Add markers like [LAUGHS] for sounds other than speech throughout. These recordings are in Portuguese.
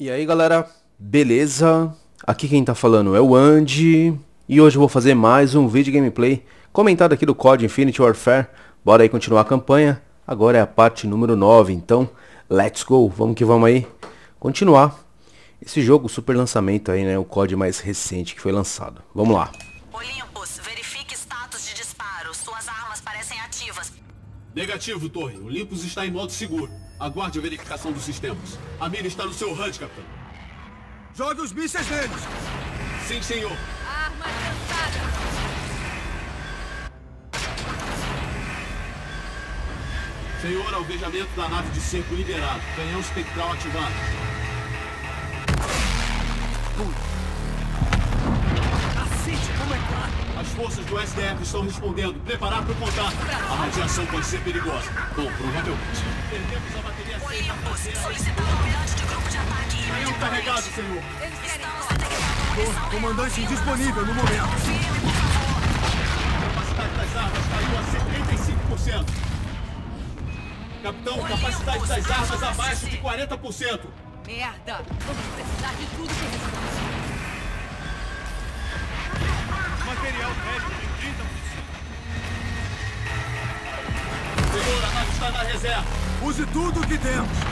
E aí galera, beleza? Aqui quem tá falando é o Andy e hoje eu vou fazer mais um vídeo gameplay comentado aqui do COD Infinity Warfare. Bora aí continuar a campanha, agora é a parte número 9, então let's go, vamos que vamos aí continuar esse jogo, super lançamento aí, né, o COD mais recente que foi lançado. Vamos lá. Olympus, Negativo, Torre. Olympus está em modo seguro. Aguarde a verificação dos sistemas. A mira está no seu HUD, capitão. Jogue os mísseis neles! Sim, senhor. Arma lançada. Senhor, alvejamento da nave de cerco liberado. Canhão espectral ativado. Cacete, As forças do SDF estão respondendo. Preparar para o contato. A radiação pode ser perigosa. Bom, provavelmente. Perdemos a bateria 6 da Olympus, fronteira. solicitando almirante de grupo de ataque imediatamente. carregado, senhor. Estamos Comandante indisponível no momento. A capacidade das armas caiu a 75%. Capitão, capacidade das armas abaixo de 40%. Merda! Vamos precisar de tudo que recebemos. Material bélico em 30%. Senhor, a nave está na reserva. Use tudo o que temos.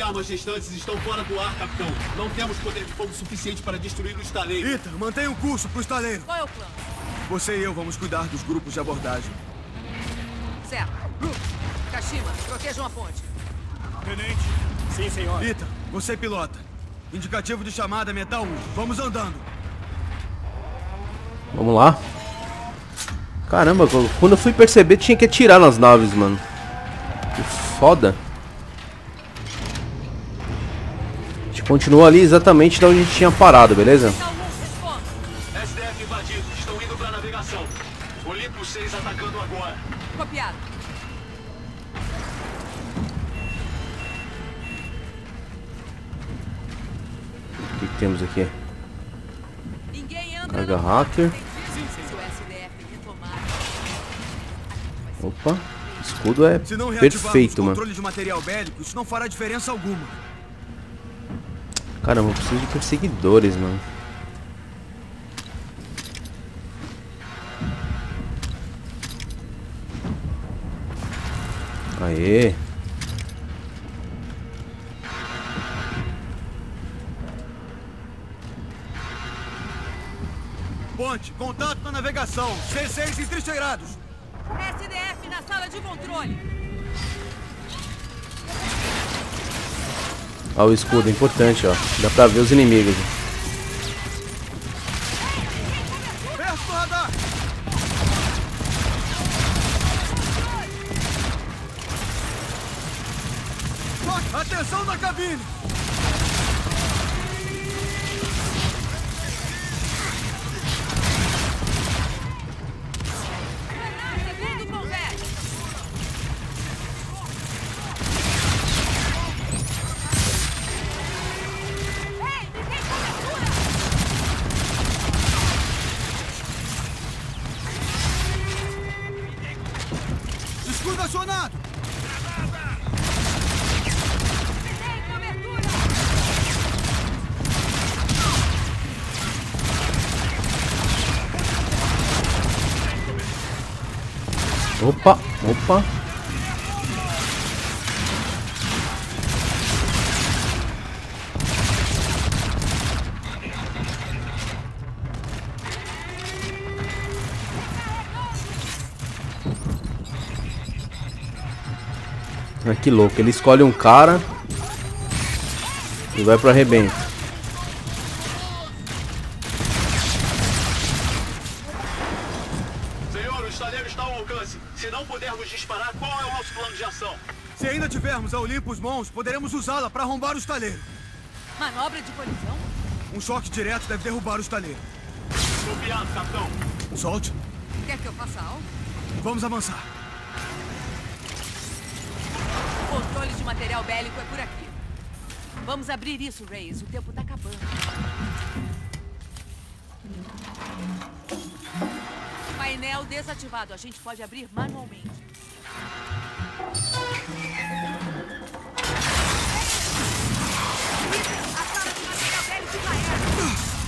De armas restantes estão fora do ar, capitão. Não temos poder de fogo suficiente para destruir o estaleiro. Ethan, mantenha o curso pro estaleiro. Qual é o plano? Você e eu vamos cuidar dos grupos de abordagem. Certo. Kashima, protejam a ponte. Tenente. Sim, senhor. Ethan, você pilota. Indicativo de chamada metal 1. Vamos andando. Vamos lá. Caramba, quando eu fui perceber tinha que atirar nas naves, mano. Que foda. Continua ali exatamente de onde a gente tinha parado, beleza? Metal 1, responda. SDF invadido. Estão indo para navegação. Olympus 6 atacando agora. Copiado. O que, que temos aqui? Ninguém anda Carga no hacker. Opa, escudo é perfeito, mano. Caramba, eu preciso de perseguidores, mano. Aê. Ponte, contato na navegação. C6 entrincheirados. SDF na sala de controle. Ó o escudo, é importante, ó. Dá pra ver os inimigos. Atenção na cabine. Opa. Ah, que louco, ele escolhe um cara e vai pro arrebento. Para arrombar o estaleiro. Manobra de colisão? Um choque direto deve derrubar o estaleiro. Copiado, capitão. Solte. Quer que eu faça algo? Vamos avançar. O controle de material bélico é por aqui. Vamos abrir isso, Reis. O tempo tá acabando. Painel desativado. A gente pode abrir manualmente.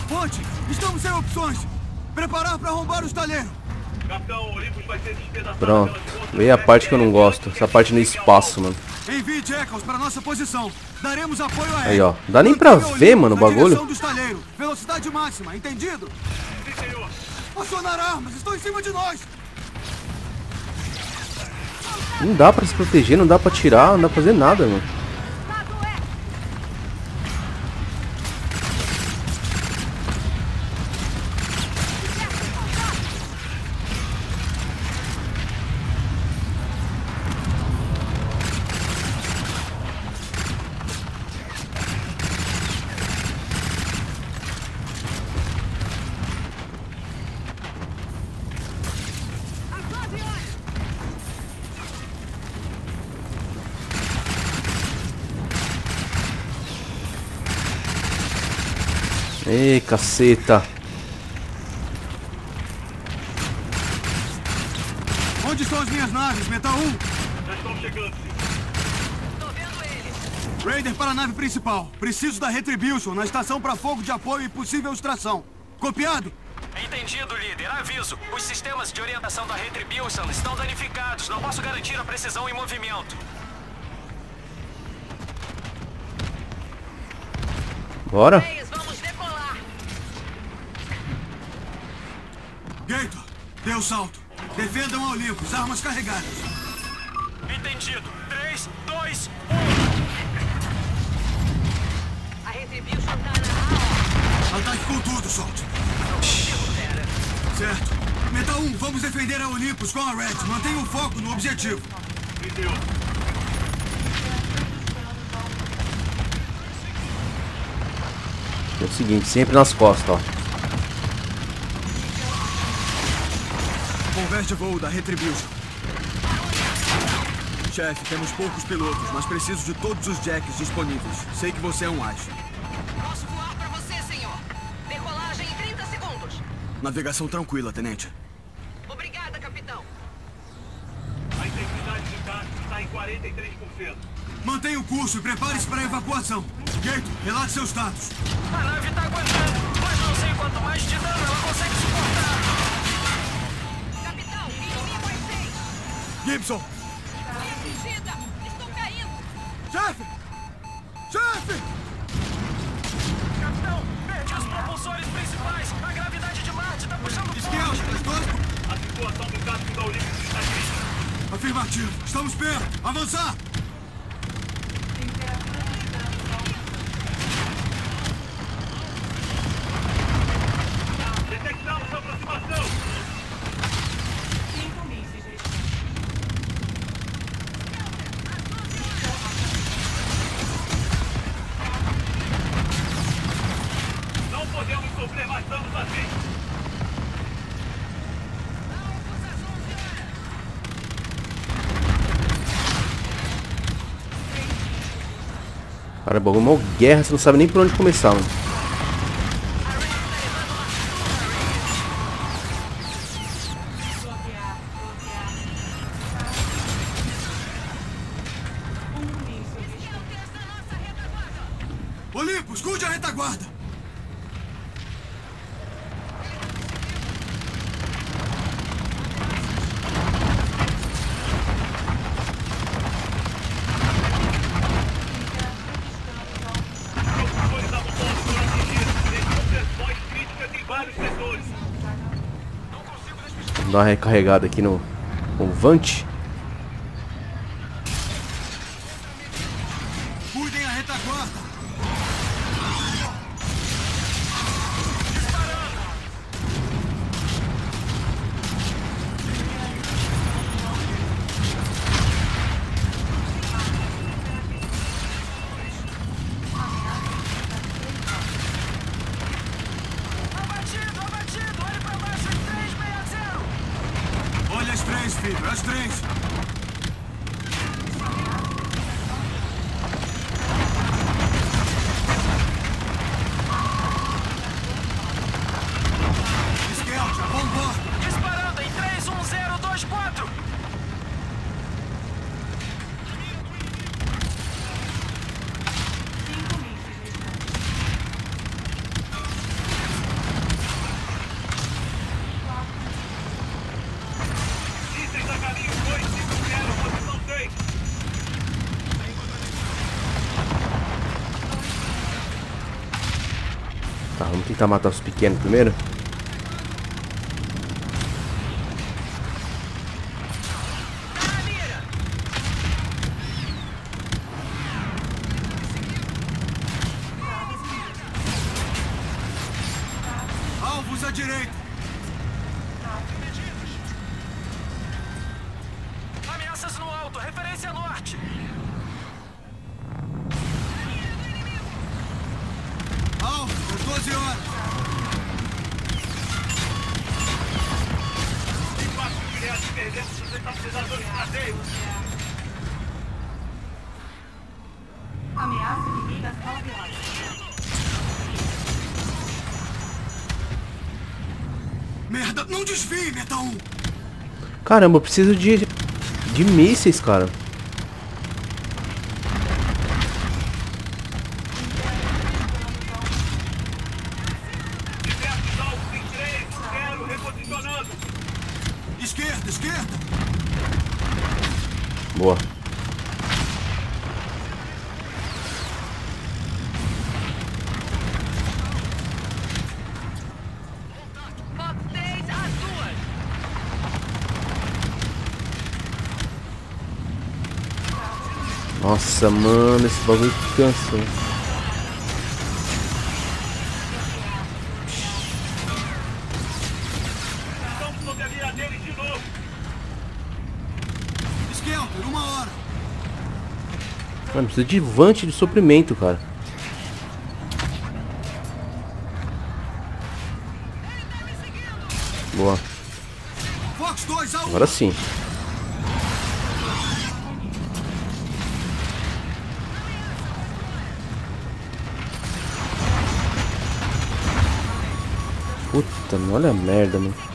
Ponte! Estamos sem opções! Preparar para arrombar o estaleiro! Capitão, Olympus vai ser despedaçado Pronto. Veio a parte que eu não gosto. Essa parte no espaço, mano. Envie Jackals para nossa posição. Daremos apoio a Aí, ó. Dá nem pra ver, mano, o bagulho. Velocidade máxima, entendido? Sim, senhor. Acionar armas, estão em cima de nós! Não dá pra se proteger, não dá pra tirar, não dá pra fazer nada, mano. Ei, caceta. Onde estão as minhas naves, Metal 1? Já estão chegando, sim. Tô vendo eles. Raider para a nave principal. Preciso da Retribution na estação para fogo de apoio e possível extração. Copiado? Entendido, líder. Aviso. Os sistemas de orientação da Retribution estão danificados. Não posso garantir a precisão em movimento. Bora? O salto. Defendam a Olympus, armas carregadas. Entendido. 3, 2, A Retribution tá na... Ataque com tudo, Salt. Certo. Metal 1, vamos defender a Olympus com a Red. Mantenha o foco no objetivo. Senhor. É o seguinte, sempre nas costas, ó. Converte voo da Retribution. Chefe, temos poucos pilotos, mas preciso de todos os jacks disponíveis. Sei que você é um ágil. Posso voar pra você, senhor. Decolagem em 30 segundos. Navegação tranquila, tenente. Obrigada, capitão. A integridade de carga está em 43%. Mantenha o curso e prepare-se para a evacuação. Gator, relate seus dados. A nave tá aguentando, mas não sei quanto mais de dano ela consegue suportar. Gibson, Atingida. Estou caindo. chefe! Chefe! Capitão, perdi os propulsores principais. A gravidade de Marte tá puxando forte. Esquerda, as duas... A situação do casco da Olympus está crítica. Afirmativo. Estamos perto. Avançar! Cara, bagulho mó guerra, você não sabe nem por onde começar, mano. Uma recarregada aqui no com o Vant. Tentar matar os pequenos primeiro. Merda, não desvie, Meta 1. Caramba, eu preciso de, de mísseis, cara. Nossa, mano, esse bagulho cansa. Mano, precisa de vante de suprimento, cara. Boa. Fox 2 a 1. Agora sim. Puta, mano, olha a merda, mano.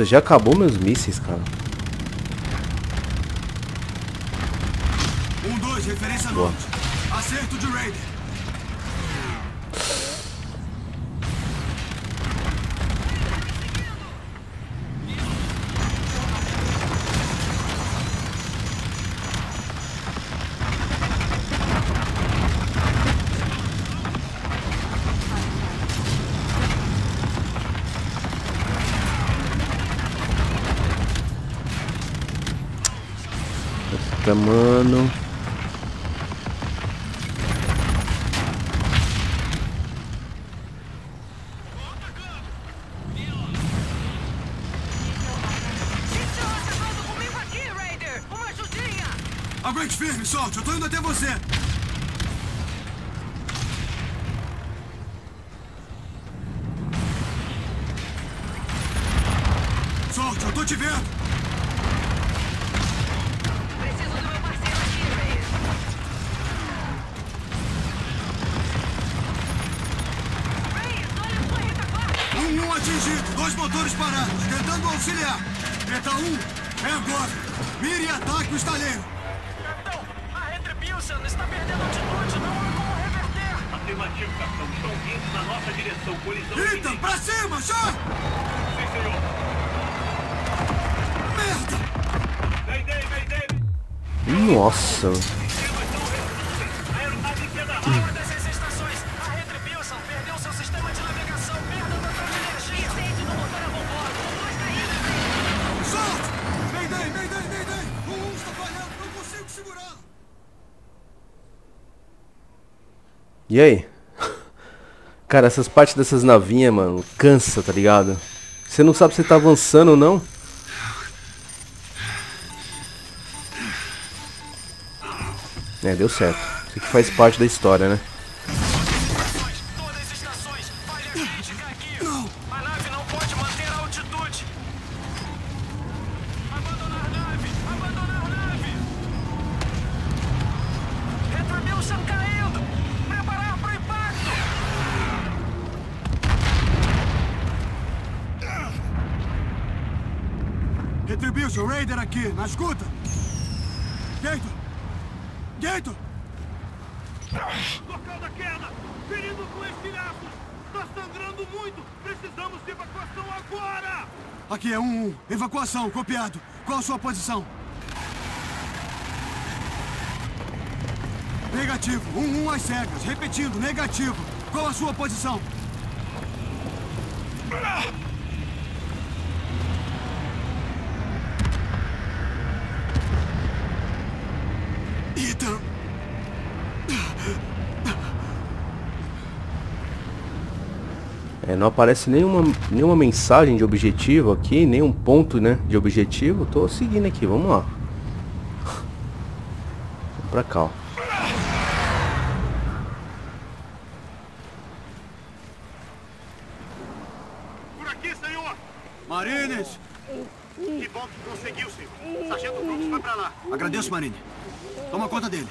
Puta, já acabou meus mísseis, cara. 1, 2, referência Boa. norte. Acerto de Raider. Puta, mano. Comigo aqui, Raider! Uma ajudinha! Aguente firme, Solte. Eu tô indo até você. Segurar! E aí? [LAUGHS] Cara, essas partes dessas navinhas, mano, cansa, tá ligado? Você não sabe se tá avançando ou não. É, deu certo. Isso aqui faz parte da história, né? Copiado. Qual a sua posição? Negativo. 1-1 às cegas. Repetindo, negativo. Qual a sua posição? Ethan. É, não aparece nenhuma, nenhuma mensagem de objetivo aqui, nenhum ponto, né, de objetivo. Tô seguindo aqui, vamos lá. Vamos pra cá, ó. Por aqui, senhor! Marines! Que bom que conseguiu, senhor. Sargento Brooks vai pra lá. Agradeço, Marine. Toma conta dele.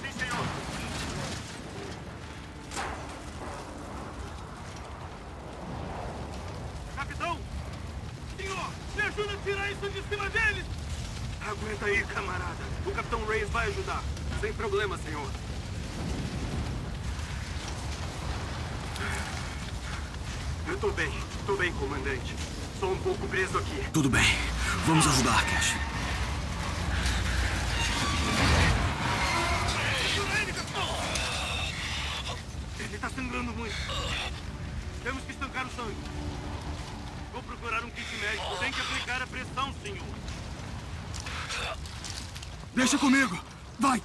Sim, senhor. Capitão! Senhor, me ajuda a tirar isso de cima deles! Aguenta aí, camarada. O Capitão Reyes vai ajudar. Sem problema, senhor. Eu tô bem. Tô bem, comandante. Só um pouco preso aqui. Tudo bem. Vamos ajudar, Cash. Ele tá sangrando muito. Temos que estancar o sangue. Vou procurar um kit médico. Tem que aplicar a pressão, senhor. Deixa comigo. Vai.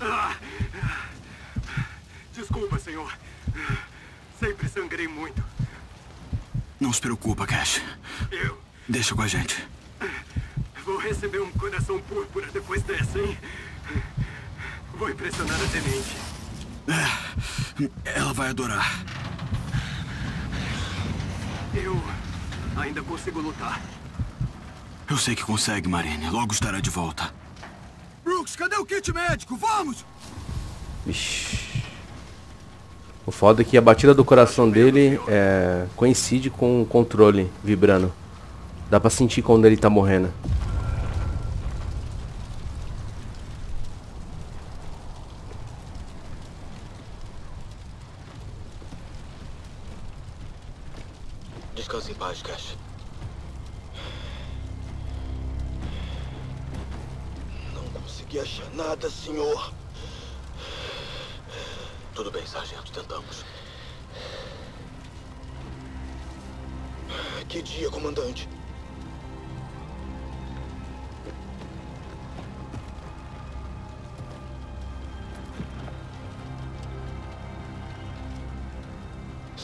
Ah. Desculpa, senhor. Sempre sangrei muito. Não se preocupa, Cash. Eu Deixa com a gente. vou receber um coração púrpura depois dessa, hein? Vou impressionar a tenente. É. Ela vai adorar. Eu ainda consigo lutar. Eu sei que consegue, Marine. Logo estará de volta. Brooks, cadê o kit médico? Vamos! Ixi. O foda é que a batida do coração dele é, coincide com o controle vibrando. Dá pra sentir quando ele tá morrendo.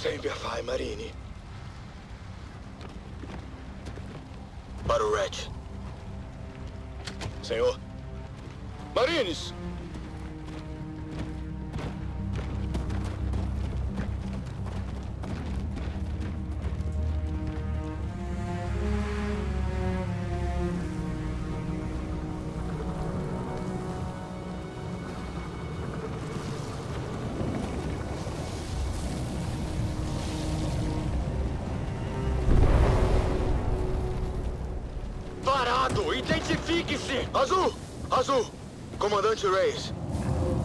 Sempre vai, Marine. Para o Red. Senhor. Marines! Comandante Reis.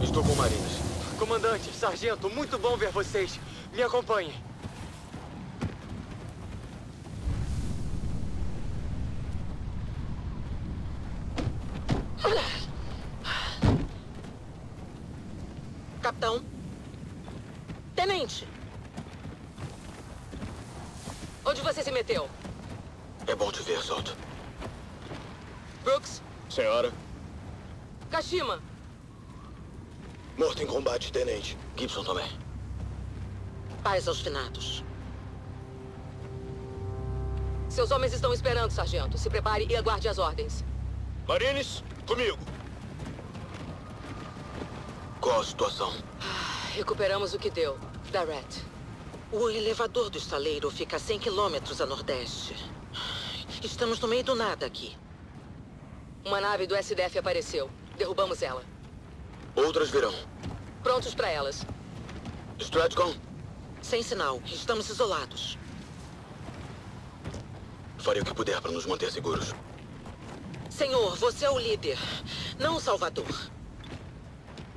Estou com Marines. Comandante, sargento, muito bom ver vocês. Me acompanhem. Capitão. Tenente. Onde você se meteu? É bom te ver, Solto. Brooks? Senhora. Kashima? Morto em combate, tenente. Gibson também. Paz aos finados. Seus homens estão esperando, sargento. Se prepare e aguarde as ordens. Marines, comigo. Qual a situação? Recuperamos o que deu. Da Red. O elevador do estaleiro fica a 100 quilômetros a nordeste. Estamos no meio do nada aqui. Uma nave do SDF apareceu. Derrubamos ela. Outras virão. Prontos para elas. Stratcom? Sem sinal. Estamos isolados. Farei o que puder para nos manter seguros. Senhor, você é o líder, não o salvador.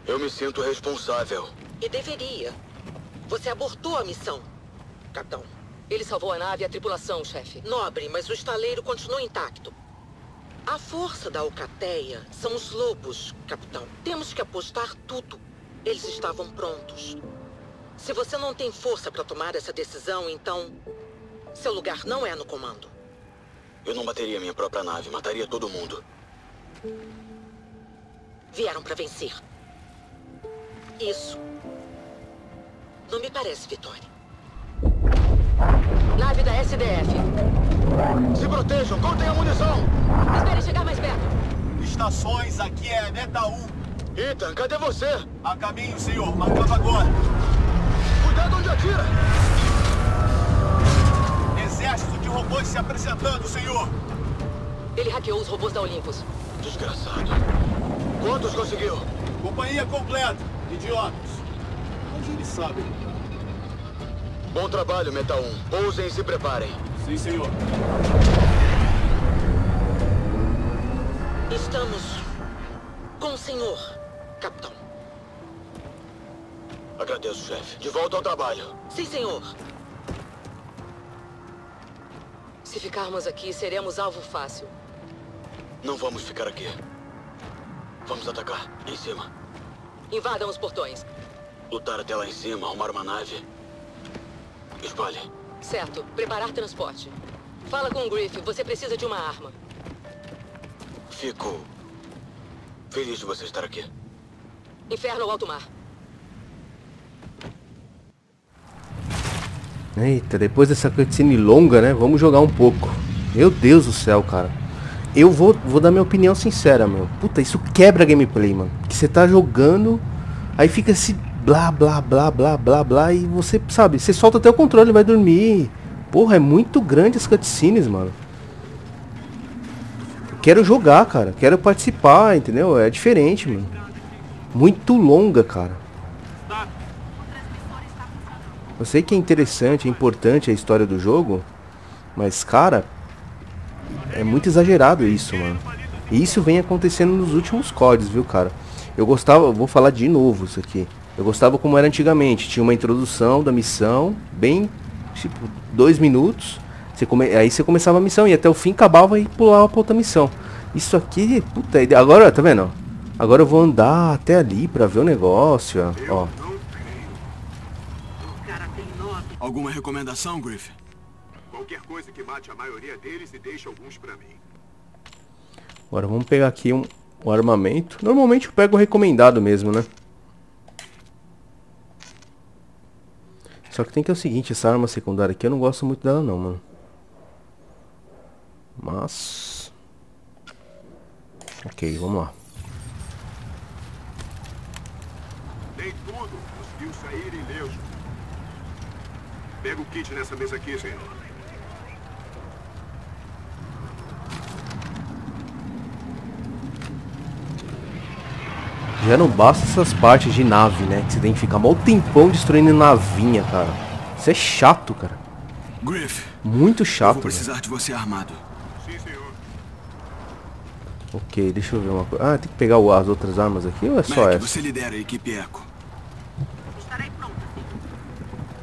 Eu me sinto responsável. E deveria. Você abortou a missão, capitão. Ele salvou a nave e a tripulação, chefe. Nobre, mas o estaleiro continua intacto. A força da Alcateia são os lobos, capitão. Temos que apostar tudo. Eles estavam prontos. Se você não tem força para tomar essa decisão, então... Seu lugar não é no comando. Eu não bateria minha própria nave, mataria todo mundo. Vieram para vencer. Isso. Não me parece vitória. Nave da SDF. Se protejam, contem a munição! Espere chegar mais perto. Estações, aqui é Meta 1. Ethan, cadê você? A caminho, senhor. Marcava agora. Cuidado onde atira! Exército de robôs se apresentando, senhor. Ele hackeou os robôs da Olympus. Desgraçado. Quantos conseguiu? Companhia completa. Idiotas. Mas eles sabem. Bom trabalho, Meta 1. Pousem e se preparem. Sim, senhor. Estamos com o senhor, capitão. Agradeço, chefe. De volta ao trabalho. Sim, senhor. Se ficarmos aqui, seremos alvo fácil. Não vamos ficar aqui. Vamos atacar. Em cima. Invadam os portões. Lutar até lá em cima, arrumar uma nave. Espalhe. Certo. Preparar transporte. Fala com o Griff. Você precisa de uma arma. Fico feliz de você estar aqui. Inferno ao alto mar. Eita, depois dessa cutscene longa, né? Vamos jogar um pouco. Meu Deus do céu, cara. Eu vou, vou dar minha opinião sincera, meu. Puta, isso quebra a gameplay, mano. Que você tá jogando, aí fica esse blá, blá, blá, blá, blá, blá, e você, sabe, você solta até o controle e vai dormir. Porra, é muito grande as cutscenes, mano. Quero jogar, cara. Quero participar, entendeu? É diferente, mano. Muito longa, cara. Eu sei que é interessante, é importante a história do jogo, mas, cara, é muito exagerado isso, mano. E isso vem acontecendo nos últimos códigos, viu, cara? Eu gostava, vou falar de novo isso aqui. Eu gostava como era antigamente. Tinha uma introdução da missão, bem, tipo, dois minutos. Você come... Aí você começava a missão e até o fim acabava e pulava pra outra missão. Isso aqui, puta, agora, tá vendo? Agora eu vou andar até ali pra ver o negócio, ó. Alguma recomendação, Griff? Qualquer coisa que mate a maioria deles e deixe alguns pra mim. Agora vamos pegar aqui um, um armamento. Normalmente eu pego o recomendado mesmo, né? Só que tem que é o seguinte, essa arma secundária aqui eu não gosto muito dela não, mano. Mas... Ok, vamos lá. Nem tudo. Conseguiu sair ileso. Pega o kit nessa mesa aqui, senhor. Já não basta essas partes de nave, né? Que você tem que ficar mal tempão destruindo navinha, cara. Isso é chato, cara. Griff. Muito chato. vou precisar de você armado. Sim, senhor. Ok, deixa eu ver uma coisa. Ah, tem que pegar as outras armas aqui ou é só Mac, essa? você lidera a equipe Echo. Estarei pronta.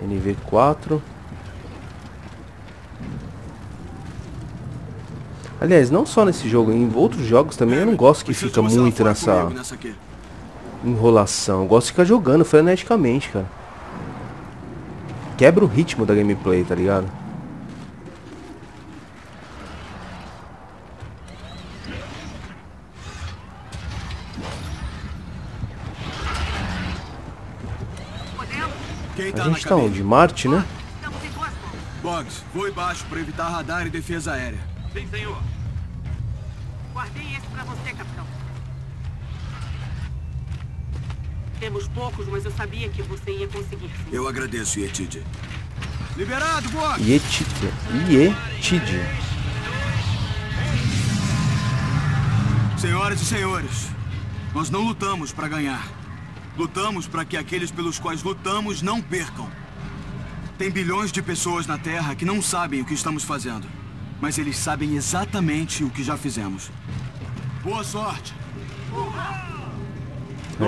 NV4. Aliás, não só nesse jogo, em outros jogos também eu não gosto que fica muito nessa comigo nessa aqui. Enrolação. Eu gosto de ficar jogando freneticamente, cara. Quebra o ritmo da gameplay, tá ligado? A tá gente tá cabine? onde? Marte, né? Boggs, vou embaixo para evitar radar e defesa aérea. Sim, senhor. Guardei esse pra você, capitão. Temos poucos, mas eu sabia que você ia conseguir. sim. Eu agradeço, Yetid. Liberado, boa! Yetid. Yetid. Senhoras e senhores, nós não lutamos para ganhar. Lutamos para que aqueles pelos quais lutamos não percam. Tem bilhões de pessoas na Terra que não sabem o que estamos fazendo. Mas eles sabem exatamente o que já fizemos. Boa sorte!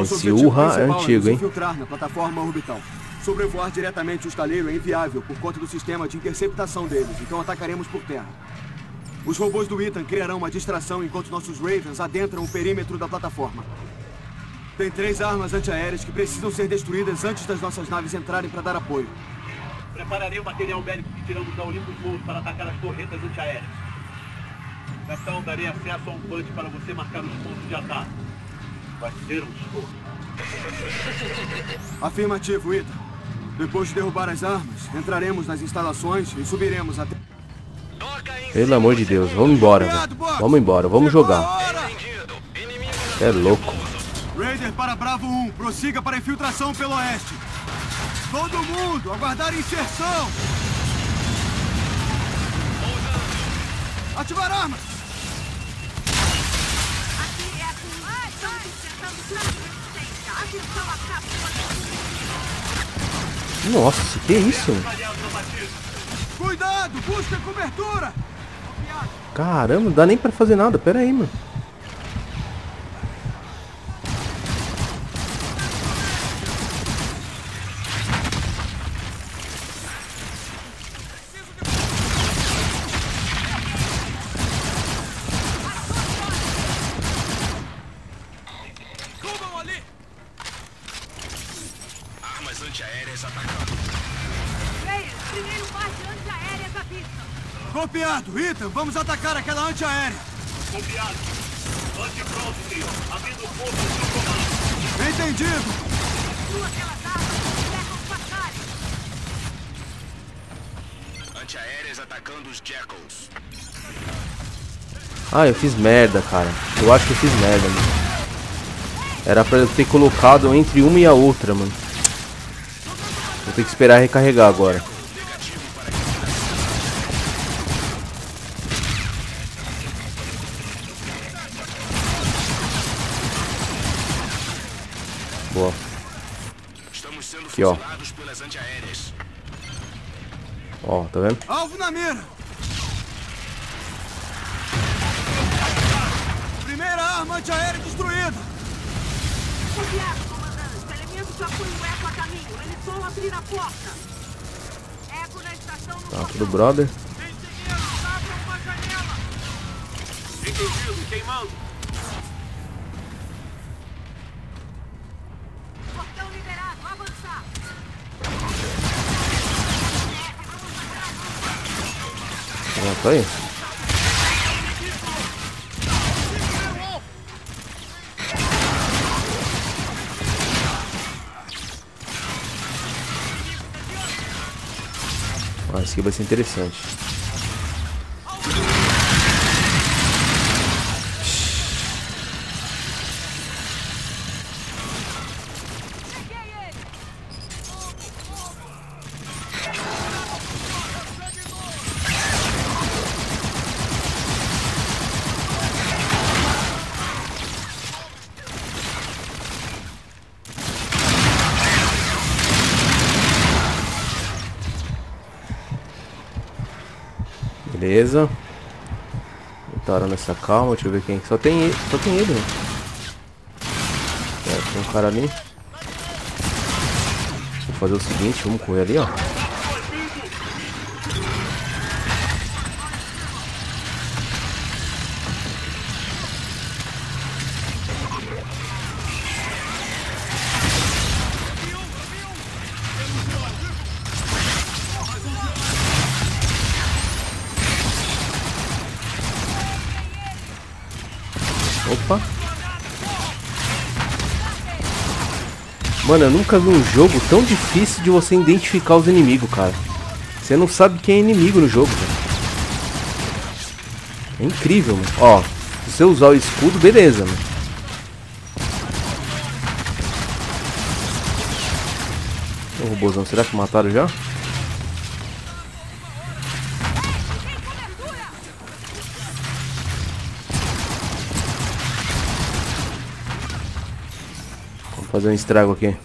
Esse urra é principal antigo, hein? infiltrar na plataforma orbital. Sobrevoar diretamente o estaleiro é inviável por conta do sistema de interceptação deles, então atacaremos por terra. Os robôs do Ethan criarão uma distração enquanto nossos Ravens adentram o perímetro da plataforma. Tem três armas antiaéreas que precisam ser destruídas antes das nossas naves entrarem para dar apoio. Prepararei o material bélico que tiramos da Olympus Mons para atacar as torretas antiaéreas. Capitão, darei acesso a um punch para você marcar os pontos de ataque. Vai ser um show. Afirmativo, Ethan. Depois de derrubar as armas, entraremos nas instalações e subiremos até... Pelo amor de Deus, vamos embora, velho. Vamos embora, vamos jogar. É louco. Raider para Bravo 1, prossiga para infiltração pelo oeste. Todo mundo, aguardar inserção. Ativar armas. Nossa, que isso? Cuidado, busca cobertura. Caramba, não dá nem pra fazer nada. Pera aí, mano. Armas antiaéreas atacando. Reyes, primeiro base antiaéreas à vista. Vamos atacar aquela antiaérea. Copiado. Ante pronto, senhor. Abrindo fogo no seu comando. Entendido. Destrua aquelas armas que cercam os. Antiaéreas atacando os Jackals. Ah, eu fiz merda, cara. Eu acho que eu fiz merda, mano. Era pra eu ter colocado entre uma e a outra, mano. Vou ter que esperar recarregar agora. Boa. Estamos sendo Aqui, ó. Ó, tá vendo? Alvo na mira. Primeira arma antiaérea destruída. Copiado, comandante. Elementos de apoio Eco a caminho. Eles vão abrir a porta. Eco na estação no Tá, tudo brother. Abram uma janela. Entendido, queimando. Aí. Ah, esse aqui vai ser interessante. Beleza. Botaram nessa calma, deixa eu ver quem. Só tem ele, só tem ele? É, tem um cara ali. Vou fazer o seguinte, vamos correr ali, ó. Mano, eu nunca vi um jogo tão difícil de você identificar os inimigos, cara. Você não sabe quem é inimigo no jogo, velho. É incrível, mano. Ó, se você usar o escudo, beleza, mano. O robôzão, será que mataram já? Fazer um estrago aqui.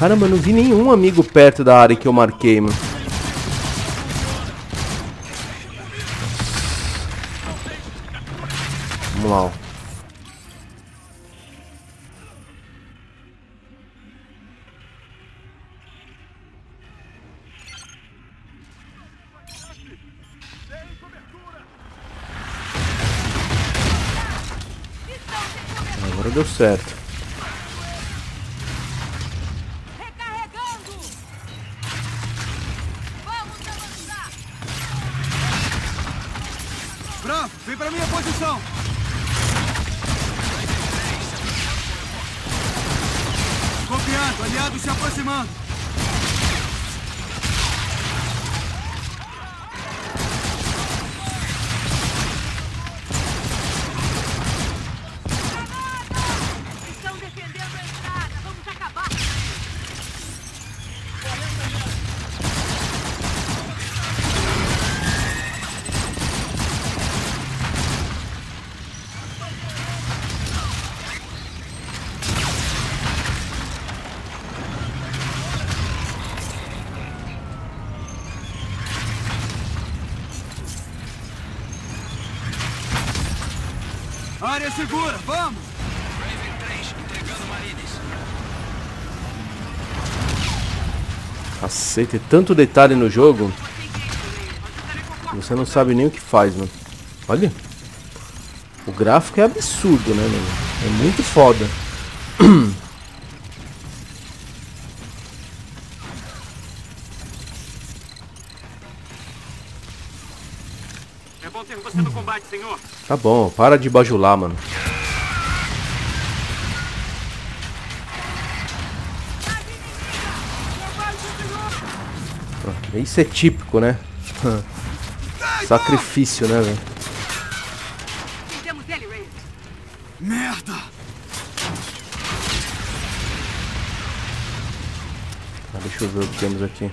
Caramba, eu não vi nenhum amigo perto da área que eu marquei, mano. Vamos lá, ó. Agora deu certo. Segura, vamos! Raven 3, entregando Marines. Cacete, tanto detalhe no jogo. Você não sabe nem o que faz, mano. Olha. O gráfico é absurdo, né, mano? É muito foda. [CLEARS THROAT] Tá bom, para de bajular, mano. Isso é típico, né? [LAUGHS] Sacrifício, né, velho? Merda! Ah, deixa eu ver o que temos aqui.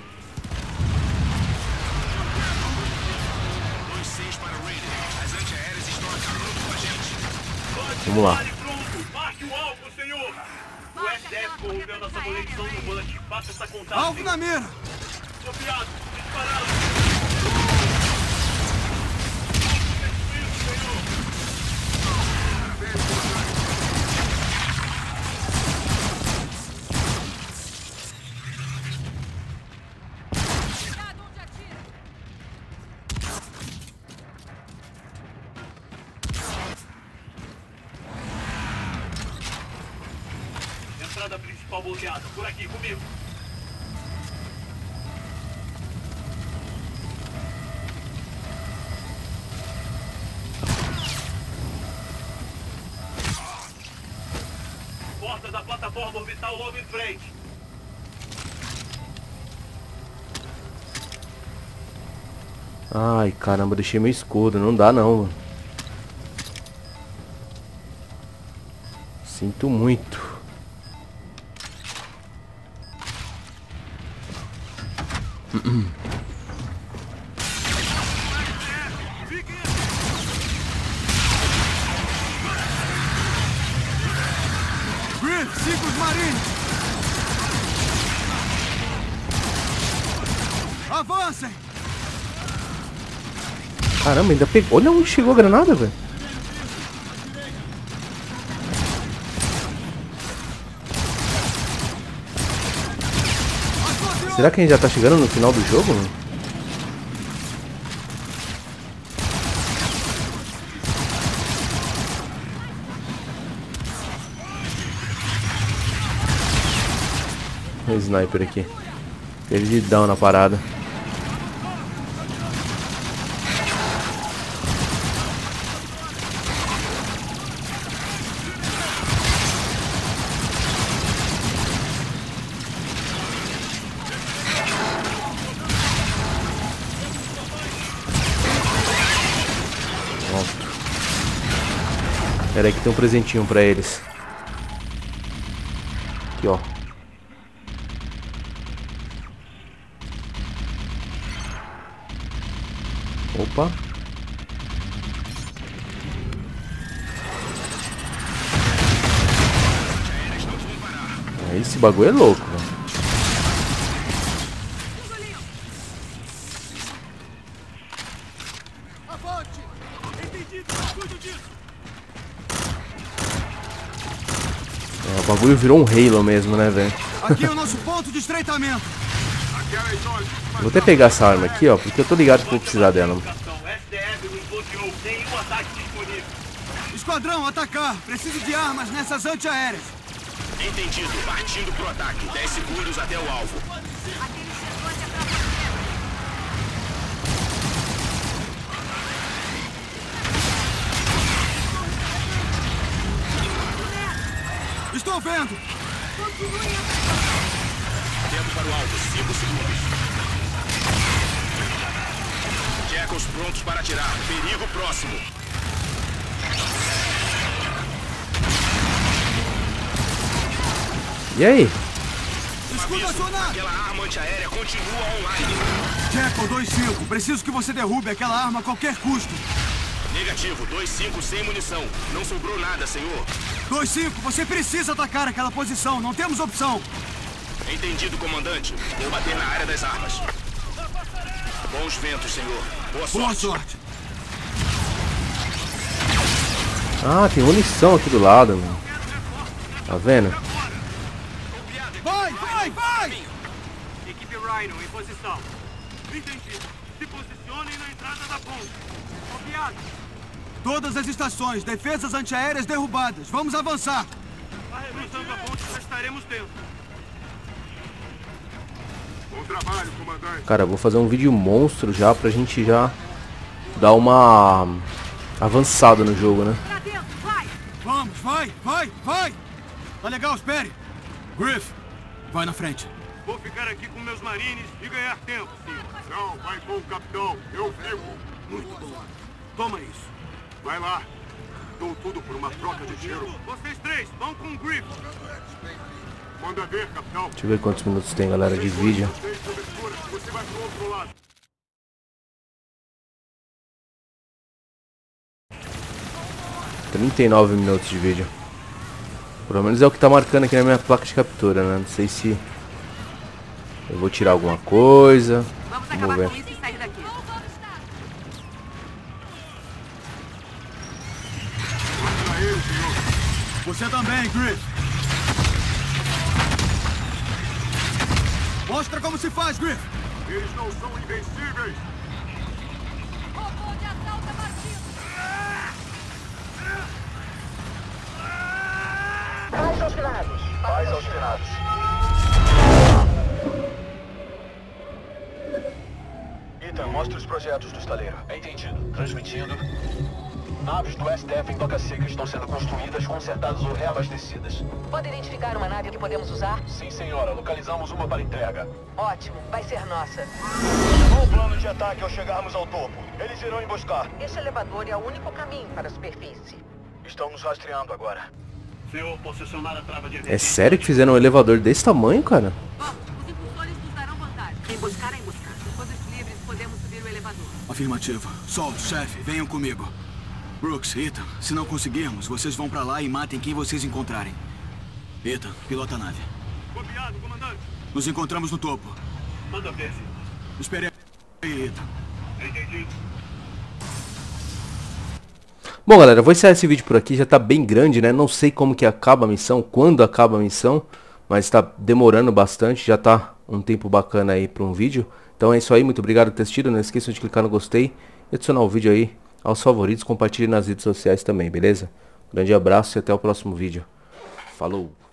Essa contagem. Alvo na mira! Copiado, disparado. Bloqueada. Por aqui, comigo. Porta da plataforma orbital logo em frente. Ai, caramba, deixei meu escudo. Não dá, não. Sinto muito. Caramba, ainda pegou. Olha onde chegou a granada, velho. Será que a gente já tá chegando no final do jogo? O sniper aqui. Ele de na parada. Pera aí que tem um presentinho pra eles. Aqui, ó. Opa. Esse bagulho é louco, velho. É, o bagulho virou um Halo mesmo, né, velho? Aqui é o nosso ponto de estreitamento. Vou até pegar essa arma aqui, ó, porque eu tô ligado que vou precisar dela. Esquadrão, atacar! Preciso de armas nessas antiaéreas. Entendido. Partindo pro ataque. 10 segundos até o alvo. Vendo! Tempo para o alvo. 5 segundos. Jackals prontos para atirar. Perigo próximo. E aí? Escudo acionado! Aquela arma antiaérea continua online. Jackal 2-5, preciso que você derrube aquela arma a qualquer custo. Negativo. 2-5 sem munição. Não sobrou nada, senhor. 2-5, você precisa atacar aquela posição, não temos opção. Entendido, comandante. Vou bater na área das armas. Bons ventos, senhor. Boa sorte. Boa sorte. Ah, tem munição aqui do lado, mano. Tá vendo? Vai, vai, vai! Equipe Rhino em posição. Entendido. Se posicionem na entrada da ponte. Copiado. Todas as estações, defesas antiaéreas derrubadas. Vamos avançar. Cruzando a ponte, já estaremos dentro. Bom trabalho, comandante. Cara, eu vou fazer um vídeo monstro já pra gente já dar uma avançada no jogo, né? Vamos, vai, vai, vai! Tá legal, espere! Griff, vai na frente. Vou ficar aqui com meus marines e ganhar tempo, senhor. Não, vai com o capitão. Eu fico. Muito bom. Toma isso. Vai lá. Dou tudo por uma troca de tiro. Vocês três, vão com o Griff. Manda ver, capitão. Deixa eu ver quantos minutos tem, galera, de vídeo. Você vai pro outro lado. Trinta e nove minutos de vídeo. Pelo menos é o que tá marcando aqui na minha placa de captura, né? Não sei se eu vou tirar alguma coisa. Vamos ver. Você também, Griff. Mostra como se faz, Griff. Eles não são invencíveis. Aos finados. Paz aos finados. Ethan, mostre os projetos do estaleiro. Entendido. Transmitindo. Naves do SDF em Toca Seca estão sendo construídas, consertadas ou reabastecidas. Pode identificar uma nave que podemos usar? Sim, senhora. Localizamos uma para entrega. Ótimo, vai ser nossa. Qual o plano de ataque ao chegarmos ao topo? Eles irão emboscar. Esse elevador é o único caminho para a superfície. Estão nos rastreando agora. Senhor, posicionar a trava de É sério que fizeram um elevador desse tamanho, cara? Bom, os impulsores nos darão vantagem. Emboscar é emboscar. Todos livres, podemos subir o elevador. Afirmativo. Sol, chefe, venham comigo. Brooks, Ethan, se não conseguirmos, vocês vão pra lá e matem quem vocês encontrarem. Ethan, pilota a nave. Copiado, comandante. Nos encontramos no topo. Manda ver, senhor. Espere aí, Ethan. Entendido. Bom, galera, vou encerrar esse vídeo por aqui. Já tá bem grande, né? Não sei como que acaba a missão, quando acaba a missão. Mas tá demorando bastante. Já tá um tempo bacana aí para um vídeo. Então é isso aí, muito obrigado por ter assistido. Não esqueçam de clicar no gostei e adicionar o vídeo aí aos favoritos. Compartilhe nas redes sociais também, beleza? Grande abraço e até o próximo vídeo. Falou!